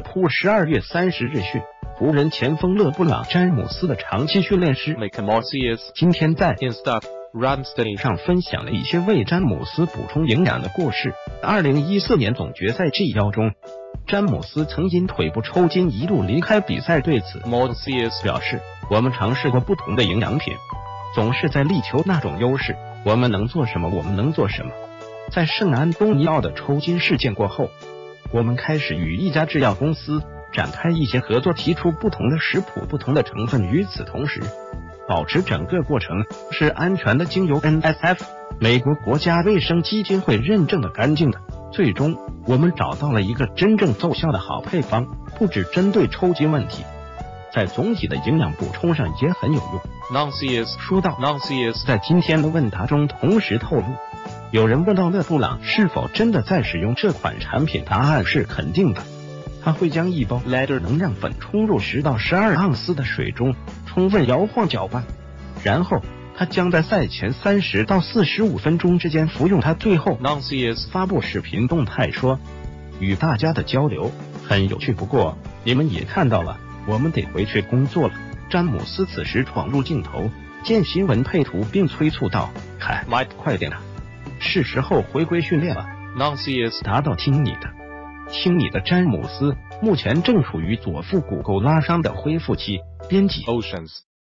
出十二月三十日讯，湖人前锋勒布朗·詹姆斯的长期训练师 Mike Morsius 今天在 Insta Ramstein 上分享了一些为詹姆斯补充营养的故事。二零一四年总决赛 G 幺中，詹姆斯曾因腿部抽筋一度离开比赛。对此 Morsius 表示：“我们尝试过不同的营养品，总是在力求那种优势。我们能做什么？我们能做什么？”在圣安东尼奥的抽筋事件过后，我们开始与一家制药公司展开一些合作，提出不同的食谱、不同的成分。与此同时，保持整个过程是安全的，经由 NSF 美国国家卫生基金会认证的干净的。最终，我们找到了一个真正奏效的好配方，不只针对抽筋问题，在总体的营养补充上也很有用。Nonsius 说到 Nonsius 在今天的问答中同时透露，有人问到勒布朗是否真的在使用这款产品，答案是肯定的。他会将一包 Ladder 能量粉冲入十到十二盎司的水中，充分摇晃搅拌，然后他将在赛前三十到四十五分钟之间服用它。最后 Nonsius 发布视频动态说，与大家的交流很有趣，不过你们也看到了，我们得回去工作了。詹姆斯此时闯入镜头，见新闻配图，并催促道：“凯，Mike 快点啊，是时候回归训练了。” Nauseous，达到听你的，听你的。詹姆斯目前正处于左腹股沟拉伤的恢复期。编辑 Oceans